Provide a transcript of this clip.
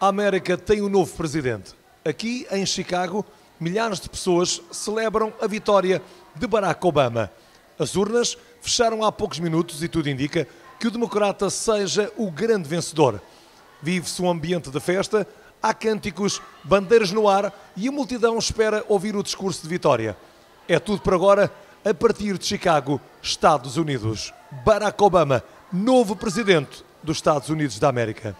A América tem um novo presidente. Aqui, em Chicago, milhares de pessoas celebram a vitória de Barack Obama. As urnas fecharam há poucos minutos e tudo indica que o democrata seja o grande vencedor. Vive-se um ambiente de festa, há cânticos, bandeiras no ar e a multidão espera ouvir o discurso de vitória. É tudo por agora, a partir de Chicago, Estados Unidos. Barack Obama, novo presidente dos Estados Unidos da América.